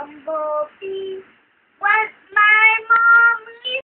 Bumblebee.